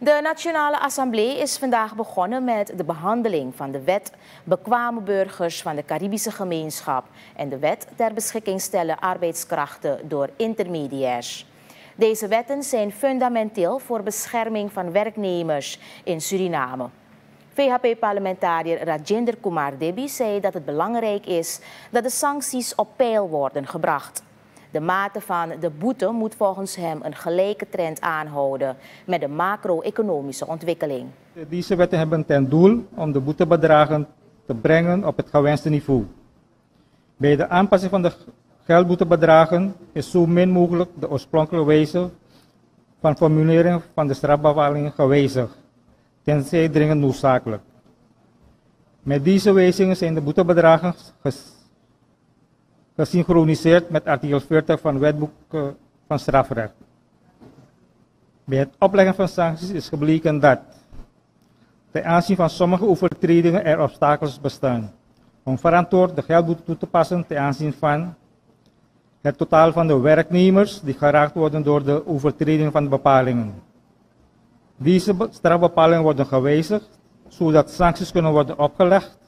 De Nationale Assemblée is vandaag begonnen met de behandeling van de wet bekwame burgers van de Caribische gemeenschap en de wet ter beschikking stellen arbeidskrachten door intermediairs. Deze wetten zijn fundamenteel voor bescherming van werknemers in Suriname. VHP-parlementariër Rajinder Kumar Debi zei dat het belangrijk is dat de sancties op peil worden gebracht. De mate van de boete moet volgens hem een gelijke trend aanhouden met de macro-economische ontwikkeling. Deze wetten hebben ten doel om de boetebedragen te brengen op het gewenste niveau. Bij de aanpassing van de geldboetebedragen is zo min mogelijk de oorspronkelijke wijze van formulering van de strafbepalingen gewijzigd, tenzij dringend noodzakelijk. Met deze wijzigingen zijn de boetebedragen gesynchroniseerd met artikel 40 van het wetboek van strafrecht. Bij het opleggen van sancties is gebleken dat ten aanzien van sommige overtredingen er obstakels bestaan om verantwoord de geldboete toe te passen ten aanzien van het totaal van de werknemers die geraakt worden door de overtreding van de bepalingen. Deze strafbepalingen worden gewijzigd zodat sancties kunnen worden opgelegd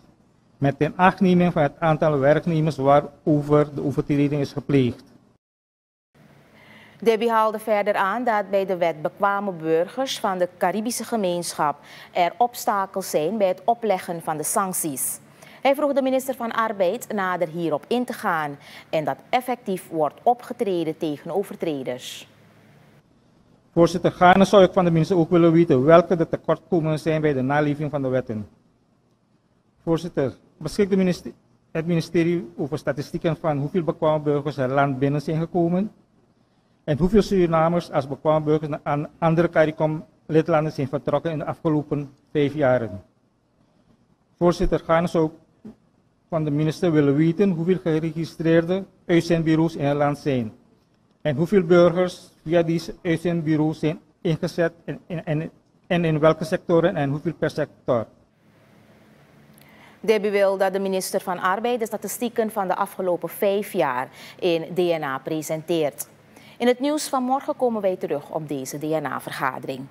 met in achtneming van het aantal werknemers waarover de overtreding is gepleegd. Debbie haalde verder aan dat bij de wet bekwame burgers van de Caribische gemeenschap er obstakels zijn bij het opleggen van de sancties. Hij vroeg de minister van Arbeid nader hierop in te gaan en dat effectief wordt opgetreden tegen overtreders. Voorzitter, gaarne zou ik van de minister ook willen weten welke de tekortkomingen zijn bij de naleving van de wetten. Voorzitter, beschikt ministerie, het ministerie over statistieken van hoeveel bekwame burgers er land binnen zijn gekomen en hoeveel Surinamers als bekwame burgers aan andere CARICOM-lidlanden zijn vertrokken in de afgelopen vijf jaren. Voorzitter, gaan zou ook van de minister willen weten hoeveel geregistreerde uitzendbureaus in het land zijn en hoeveel burgers via deze uitzendbureaus zijn ingezet en, en in welke sectoren en hoeveel per sector. Debbie wil dat de minister van Arbeid de statistieken van de afgelopen vijf jaar in DNA presenteert. In het nieuws van morgen komen wij terug op deze DNA-vergadering.